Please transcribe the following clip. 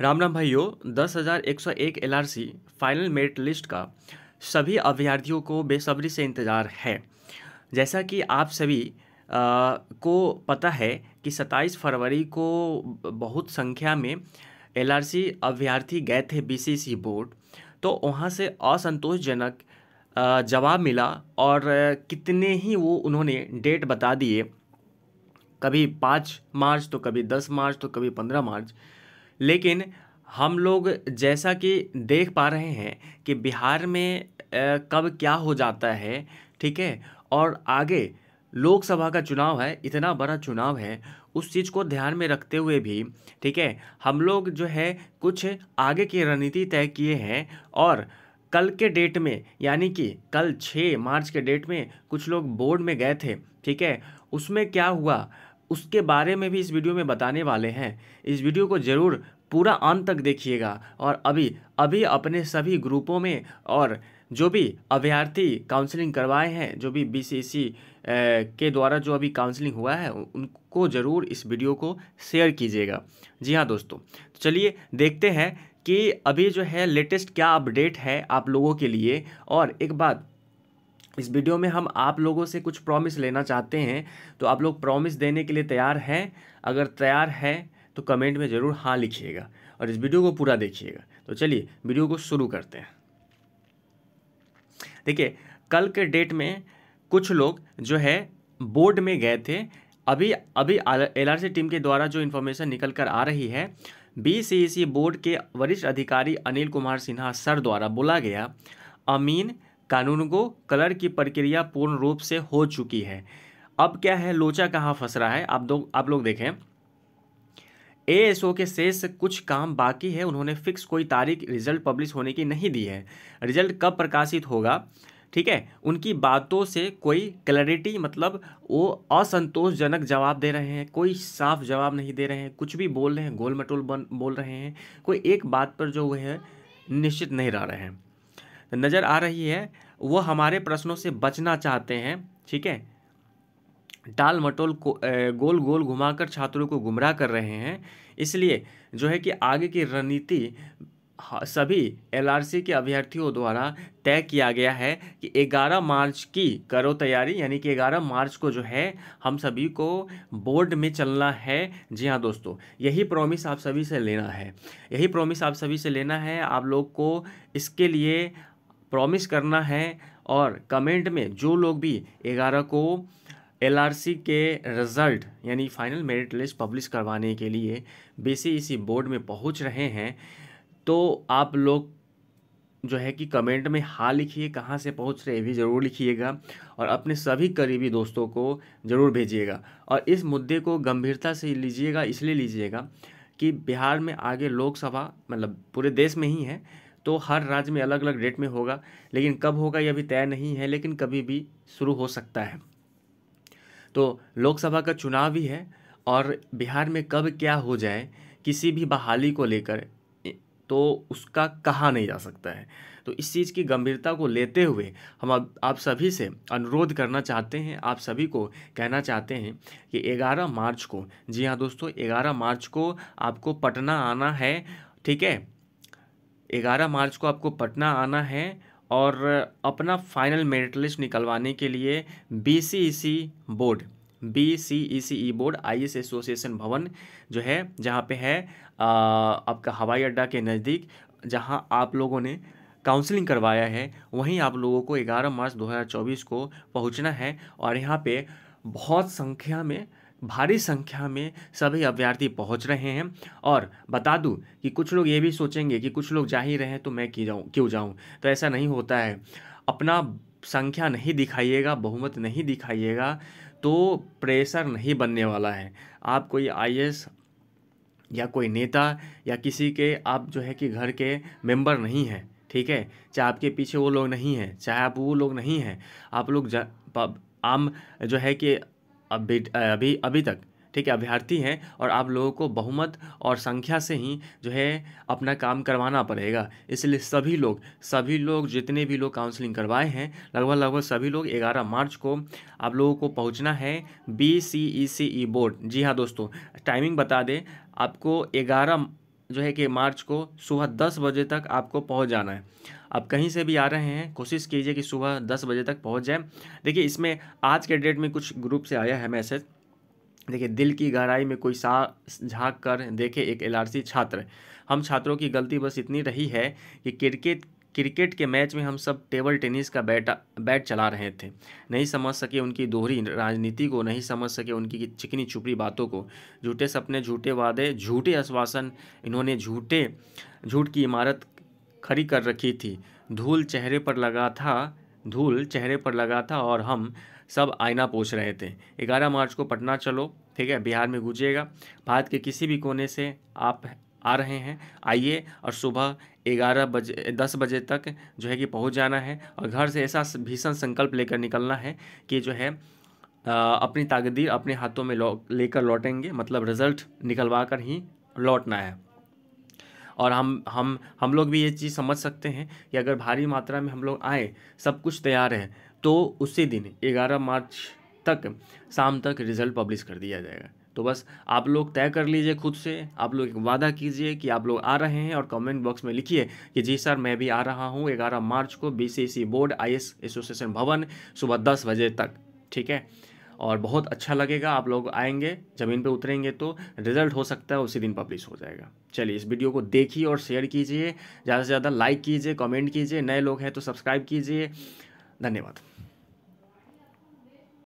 राम राम भाइयों दस हज़ार एक सौ एक L R C final merit list का सभी अभ्यर्थियों को बेसब्री से इंतज़ार है। जैसा कि आप सभी आ, को पता है कि सत्ताईस फरवरी को बहुत संख्या में एल आर सी अभ्यर्थी गए थे बी सी सी बोर्ड तो वहाँ से असंतोषजनक जवाब मिला और कितने ही वो उन्होंने डेट बता दिए। कभी पाँच मार्च तो कभी दस मार्च तो कभी पंद्रह मार्च। लेकिन हम लोग जैसा कि देख पा रहे हैं कि बिहार में कब क्या हो जाता है, ठीक है? और आगे लोकसभा का चुनाव है, इतना बड़ा चुनाव है, उस चीज़ को ध्यान में रखते हुए भी, ठीक है, हम लोग जो है कुछ आगे की रणनीति तय किए हैं और कल के डेट में, यानी कि कल छः मार्च के डेट में कुछ लोग बोर्ड में गए थे, ठीक है? उसमें क्या हुआ? उसके बारे में भी इस वीडियो में बताने वाले हैं। इस वीडियो को ज़रूर पूरा अंत तक देखिएगा और अभी अभी अपने सभी ग्रुपों में और जो भी अभ्यर्थी काउंसलिंग करवाए हैं, जो भी बीसीसी के द्वारा जो अभी काउंसलिंग हुआ है, उनको ज़रूर इस वीडियो को शेयर कीजिएगा। जी हाँ दोस्तों तो चलिए देखते हैं कि अभी जो है लेटेस्ट क्या अपडेट है आप लोगों के लिए। और एक बात इस वीडियो में हम आप लोगों से कुछ प्रॉमिस लेना चाहते हैं तो आप लोग प्रॉमिस देने के लिए तैयार हैं। अगर तैयार हैं तो कमेंट में ज़रूर हाँ लिखिएगा और इस वीडियो को पूरा देखिएगा। तो चलिए, वीडियो को शुरू करते हैं। देखिए, कल के डेट में कुछ लोग जो है बोर्ड में गए थे। अभी अभी एलआरसी टीम के द्वारा जो इन्फॉर्मेशन निकल कर आ रही है बी सी बोर्ड के वरिष्ठ अधिकारी अनिल कुमार सिन्हा सर द्वारा बोला गया, अमीन कानून को कलर की प्रक्रिया पूर्ण रूप से हो चुकी है। अब क्या है, लोचा कहाँ फंस रहा है? आप दो, आप लोग देखें। एएसओ के शेष कुछ काम बाकी है। उन्होंने फिक्स कोई तारीख, रिज़ल्ट पब्लिश होने की नहीं दी है। रिज़ल्ट कब प्रकाशित होगा? ठीक है, उनकी बातों से कोई क्लैरिटी मतलब वो असंतोषजनक जवाब दे रहे हैं, कोई साफ़ जवाब नहीं दे रहे हैं, कुछ भी बोल रहे हैं गोल मटोल बन, बोल रहे हैं, कोई एक बात पर जो है निश्चित नहीं रह रहे हैं। नज़र आ रही है, वो हमारे प्रश्नों से बचना चाहते हैं, ठीक है? टाल मटोल को गोल गोल घुमाकर छात्रों को गुमराह कर रहे हैं, इसलिए जो है कि आगे की रणनीति सभी एलआरसी के अभ्यर्थियों द्वारा तय किया गया है कि 11 मार्च की करो तैयारी, यानी कि 11 मार्च को जो है, हम सभी को बोर्ड में चलना है। जी हाँ दोस्तों, यही प्रॉमिस आप सभी से लेना है। यही प्रॉमिस आप सभी से लेना है, आप लोग को इसके लिए प्रॉमिस करना है और कमेंट में जो लोग भी ग्यारह को एलआरसी के रिज़ल्ट यानी फाइनल मेरिट लिस्ट पब्लिश करवाने के लिए बेसी इसी बोर्ड में पहुँच रहे हैं तो आप लोग जो है कि कमेंट में हाँ लिखिए, कहाँ से पहुँच रहे भी ज़रूर लिखिएगा और अपने सभी करीबी दोस्तों को ज़रूर भेजिएगा। और इस मुद्दे को गंभीरता से लीजिएगा, इसलिए लीजिएगा कि बिहार में आगे लोकसभा मतलब पूरे देश में ही है तो हर राज्य में अलग अलग डेट में होगा, लेकिन कब होगा यह अभी तय नहीं है, लेकिन कभी भी शुरू हो सकता है। तो लोकसभा का चुनाव भी है और बिहार में कब क्या हो जाए, किसी भी बहाली को लेकर तो उसका कहा नहीं जा सकता है। तो इस चीज़ की गंभीरता को लेते हुए हम आप सभी से अनुरोध करना चाहते हैं, आप सभी को कहना चाहते हैं कि 11 मार्च को, जी हाँ दोस्तों 11 मार्च को आपको पटना आना है, ठीक है? ग्यारह मार्च को आपको पटना आना है और अपना फाइनल मेरिट लिस्ट निकलवाने के लिए B board B C E C E board I S association भवन जो है जहाँ पे है आ, आपका हवाई अड्डा के नज़दीक जहाँ आप लोगों ने काउंसलिंग करवाया है वहीं आप लोगों को 11 मार्च 2024 को पहुँचना है और यहाँ पे बहुत संख्या में भारी संख्या में सभी अभ्यर्थी पहुँच रहे हैं। और बता दूँ कि कुछ लोग ये भी सोचेंगे कि कुछ लोग जा ही रहे हैं तो मैं क्यों जाऊँ क्यों जाऊँ? तो ऐसा नहीं होता है। अपना संख्या नहीं दिखाइएगा, बहुमत नहीं दिखाइएगा तो प्रेशर नहीं बनने वाला है। आप कोई आई या कोई नेता या किसी के, आप जो है कि घर के मेंबर नहीं हैं, ठीक है? चाहे आपके पीछे वो लोग नहीं हैं, चाहे आप वो लोग नहीं हैं। आप लोग आम जो है कि अभी अभी अभी तक, ठीक है, अभ्यर्थी हैं और आप लोगों को बहुमत और संख्या से ही जो है अपना काम करवाना पड़ेगा। इसलिए सभी लोग सभी लोग जितने भी लोग काउंसलिंग करवाए हैं, लगभग लगभग सभी लोग 11 मार्च को आप लोगों को पहुँचना है B C E C E board जी हाँ दोस्तों टाइमिंग बता दें, आपको 11 जो है कि मार्च को सुबह दस बजे तक आपको पहुँच जाना है। आप कहीं से भी आ रहे हैं, कोशिश कीजिए कि सुबह दस बजे तक पहुँच जाए। देखिए, इसमें आज के डेट में कुछ ग्रुप से आया है मैसेज। देखिए, दिल की गहराई में कोई सा झाँक कर देखे एक एलआरसी छात्र। हम छात्रों की गलती बस इतनी रही है कि क्रिकेट क्रिकेट के मैच में हम सब टेबल टेनिस का बैट बैट चला रहे थे। नहीं समझ सके उनकी दोहरी राजनीति को, नहीं समझ सके उनकी चिकनी चुपड़ी बातों को। झूठे सपने, झूठे वादे, झूठे आश्वासन, इन्होंने झूठे, झूठ की इमारत खड़ी कर रखी थी। धूल चेहरे पर लगा था, धूल चेहरे पर लगा था और हम सब आईना पोछ रहे थे। ग्यारह मार्च को पटना चलो, ठीक है? बिहार में गुजिएगा भारत के किसी भी कोने से आप आ रहे हैं, आइए और सुबह ग्यारह बजे, दस बजे तक जो है कि पहुँच जाना है और घर से ऐसा भीषण संकल्प लेकर निकलना है कि जो है अपनी ताकदीर अपने हाथों में लौ, लेकर लौटेंगे मतलब रिज़ल्ट निकलवा कर ही लौटना है। और हम हम हम लोग भी ये चीज़ समझ सकते हैं कि अगर भारी मात्रा में हम लोग आए, सब कुछ तैयार है तो उसी दिन, ग्यारह मार्च तक, शाम तक रिज़ल्ट पब्लिश कर दिया जाएगा। तो बस आप लोग तय कर लीजिए खुद से, आप लोग एक वादा कीजिए कि आप लोग आ रहे हैं और कमेंट बॉक्स में लिखिए कि जी सर, मैं भी आ रहा हूँ, ग्यारह मार्च को B board I S association भवन, सुबह दस बजे तक, ठीक है? और बहुत अच्छा लगेगा, आप लोग आएँगे, ज़मीन पे उतरेंगे तो रिज़ल्ट हो सकता है, उसी दिन पब्लिश हो जाएगा। चलिए, इस वीडियो को देखिए और शेयर कीजिए, ज़्यादा से ज़्यादा लाइक कीजिए, कमेंट कीजिए, नए लोग हैं तो सब्सक्राइब कीजिए, धन्यवाद।